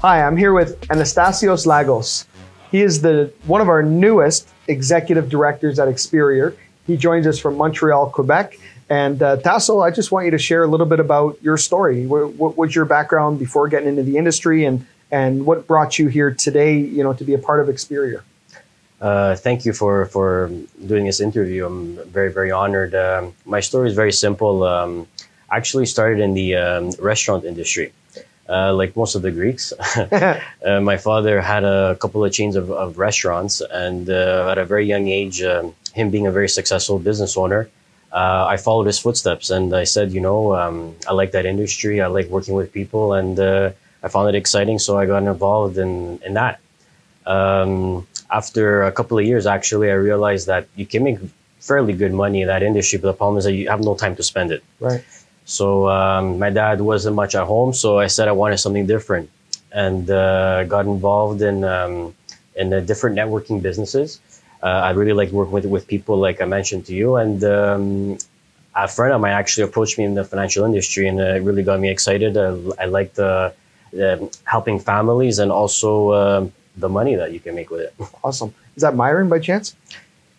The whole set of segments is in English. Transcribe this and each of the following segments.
Hi, I'm here with Anastasios Lagos. He is the one of our newest executive directors at Experior. He joins us from Montreal, Quebec. And uh, Tasso, I just want you to share a little bit about your story. What, what was your background before getting into the industry, and and what brought you here today? You know, to be a part of Experior. Uh, thank you for for doing this interview. I'm very very honored. Um, my story is very simple. Um, actually started in the um, restaurant industry. Uh, like most of the Greeks. uh, my father had a couple of chains of, of restaurants, and uh, at a very young age, um, him being a very successful business owner, uh, I followed his footsteps. And I said, you know, um, I like that industry. I like working with people, and uh, I found it exciting. So I got involved in in that. Um, after a couple of years, actually, I realized that you can make fairly good money in that industry, but the problem is that you have no time to spend it. Right. So um, my dad wasn't much at home, so I said I wanted something different, and uh, got involved in um, in different networking businesses. Uh, I really like working with with people, like I mentioned to you, and um, a friend of mine actually approached me in the financial industry, and it really got me excited. I, I like the, the helping families and also uh, the money that you can make with it. Awesome. Is that Myron by chance?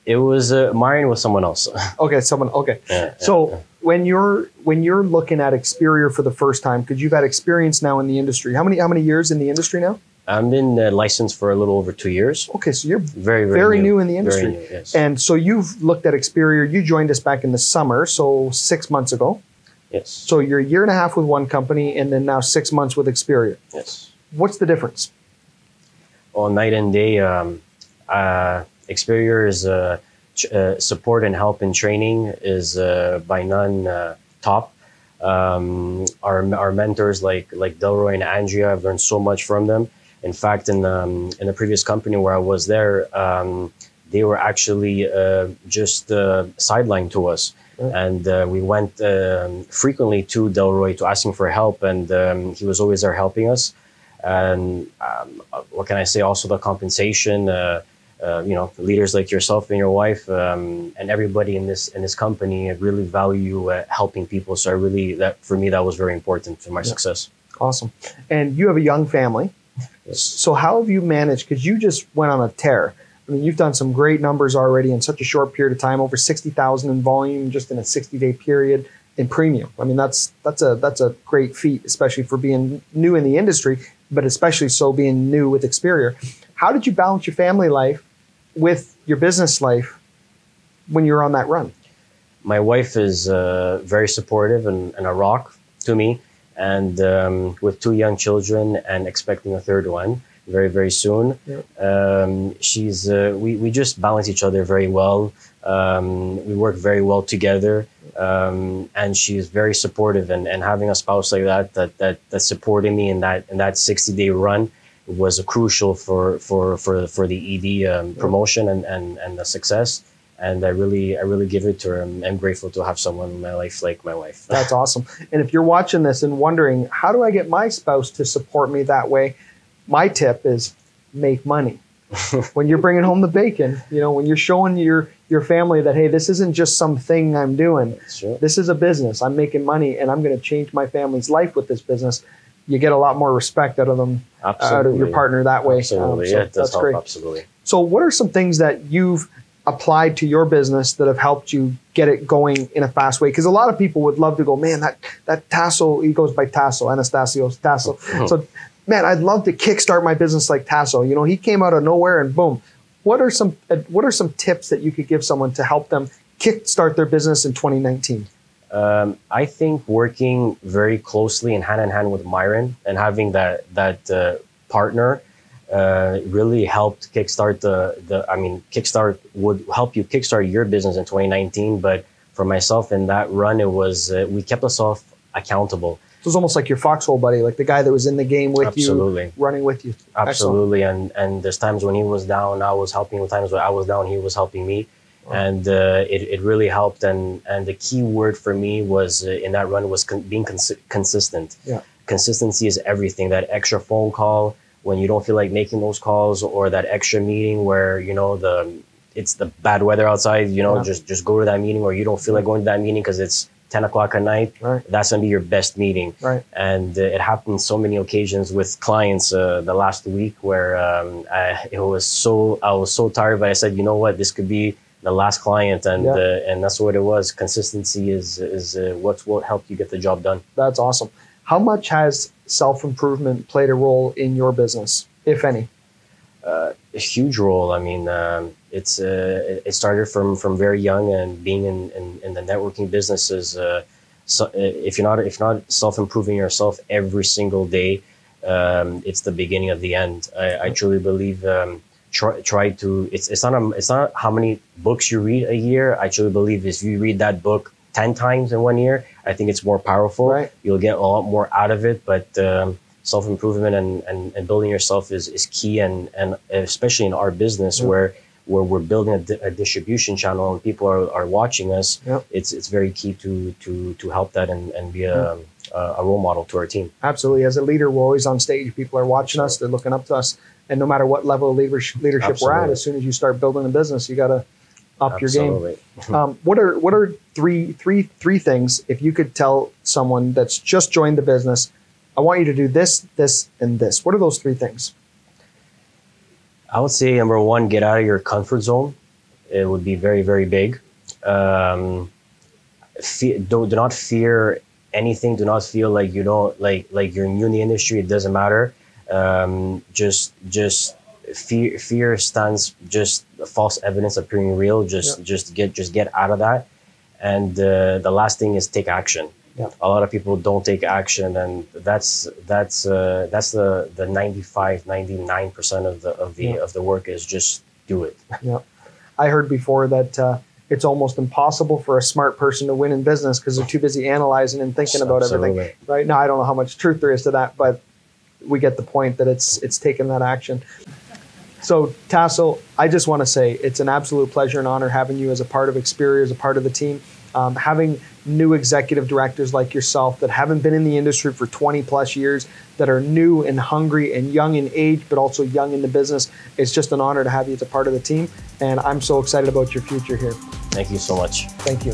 It was uh, Myron with someone else. Okay, someone. Okay. Yeah, so yeah. when you're when you're looking at Experior for the first time, because you've had experience now in the industry, how many how many years in the industry now? I've been uh, licensed for a little over two years. Okay, so you're Very, very, very new in the industry. new, yes. And so you've looked at Experior. You joined us back in the summer, so six months ago. yes. So you're a year and a half with one company, and then now six months with Experior. yes. What's the difference? Well, night and day, um, uh, Experior's uh, uh, support and help in training is uh, by none uh, top. Um, our, our mentors like like Delroy and Andrea, I've learned so much from them. In fact, in um, in the previous company where I was there, um, they were actually uh, just uh, sidelined to us. And uh, we went um, frequently to Delroy to ask him for help, and um, he was always there helping us. And um, what can I say? Also, the compensation. Uh, you know, leaders like yourself and your wife, um, and everybody in this in this company really value uh, helping people. So I really that for me that was very important for my success. Awesome. And you have a young family. So how have you managed? Because you just went on a tear. I mean, you've done some great numbers already in such a short period of time. Over sixty thousand in volume, just in a sixty-day period in premium. I mean, that's that's a that's a great feat, especially for being new in the industry, but especially so being new with Experior. How did you balance your family life with your business life when you were on that run? my wife is uh, very supportive and, and a rock to me. And um, with two young children and expecting a third one very, very soon, Yeah. um, she's uh, we, we just balance each other very well. Um, we work very well together, um, and she's very supportive. And, and having a spouse like that that that that supported me in that in that sixty day run was crucial for for for for the ED um, promotion and, and and the success and I really, I really give it to her. I'm, I'm grateful to have someone in my life like my wife. That's awesome. And if you're watching this and wondering, how do I get my spouse to support me that way? My tip is make money. when you're bringing home the bacon, you know, when you're showing your your family that hey, this isn't just something I'm doing. Sure. This is a business. I'm making money and I'm going to change my family's life with this business. You get a lot more respect out of them, out of your partner that way. Absolutely, Um, so yeah, that's help. great. Absolutely. So, what are some things that you've applied to your business that have helped you get it going in a fast way? Because a lot of people would love to go, man, that that Tasso, he goes by Tasso, Anastasios Tasso. So, man, I'd love to kickstart my business like Tasso. You know, he came out of nowhere and boom. What are some uh, What are some tips that you could give someone to help them kickstart their business in 2019? Um, I think working very closely and hand in hand with Myron and having that that uh, partner uh, really helped kickstart the the. I mean, kickstart would help you kickstart your business in 2019. But for myself in that run, it was uh, we kept ourselves accountable. So it was almost like your foxhole buddy, like the guy that was in the game with Absolutely. you, running with you. Excellent. Absolutely, and and there's times when he was down, I was helping. With times when I was down, he was helping me, and uh, it it really helped. And and the key word for me was uh, in that run was con- being cons- consistent. Yeah. Consistency is everything. That extra phone call when you don't feel like making those calls, or that extra meeting where you know the it's the bad weather outside. You know, Yeah. just just go to that meeting, or you don't feel like going to that meeting because it's 10 o'clock at night, Right. that's going to be your best meeting. Right. And uh, it happened so many occasions with clients uh, the last week where um, I, it was so, I was so tired, but I said, you know what, this could be the last client. And, Yeah. uh, and that's what it was. Consistency is, is uh, what's what helped you get the job done. That's awesome. How much has self improvement played a role in your business, if any? uh, a huge role. I mean, um, it's uh, it- started from from very young and being in, in, in the networking business is uh, so, uh, if you're not if not self improving yourself every single day, um, it's the beginning of the end. I, I truly believe. Um, try, try to it's it's not a, it's not how many books you read a year. I truly believe if you read that book ten times in one year, I think it's more powerful. Right. You'll get a lot more out of it, but. Um, self improvement and, and, and building yourself is, is key and, and especially in our business Yeah. where where we're building a, di- a distribution channel and people are, are watching us Yeah. it's it's very key to to to help that and, and be a, a role model to our team Absolutely. As a leader, we're always on stage. People are watching us, they're looking up to us. And no matter what level of leadership, leadership we're at, as soon as you start building a business, you got to up your game. Absolutely. Um, what are what are three three three things if you could tell someone that's just joined the business, I want you to do this, this, and this. What are those three things? I would say number one, get out of your comfort zone. It would be very, very big. Um, fe- do, do not fear anything. Do not feel like you don't like like you're new in the industry. It doesn't matter. Um, just just fear fear stands just false evidence appearing real. Just just get just get out of that. And uh, the last thing is take action. Yeah. A lot of people don't take action, and that's that's uh, that's the the 95, 99 percent of the of the Yeah. of the work is just do it. yeah I heard before that uh, it's almost impossible for a smart person to win in business because they're too busy analyzing and thinking about everything. Right now, I don't know how much truth there is to that, but we get the point that it's it's taking that action. So Tasso, I just want to say it's an absolute pleasure and honor having you as a part of Experior, as a part of the team. Um, having new executive directors like yourself that haven't been in the industry for 20 plus years, that are new and hungry and young in age, but also young in the business, it's just an honor to have you as a part of the team. And I'm so excited about your future here. Thank you so much. Thank you.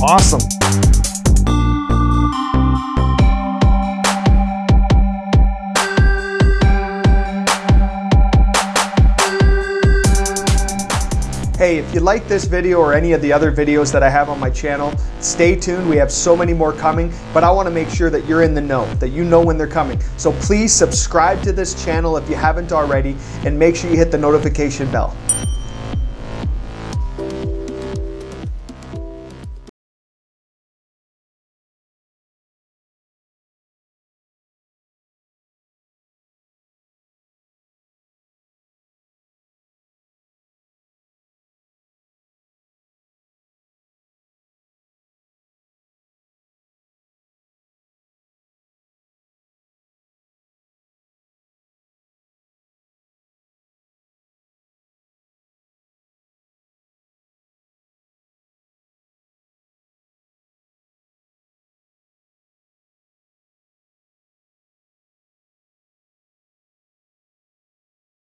Awesome. Hey, if you like this video or any of the other videos that I have on my channel, stay tuned. We have so many more coming, but I want to make sure that you're in the know, that you know when they're coming. So please subscribe to this channel if you haven't already, and make sure you hit the notification bell.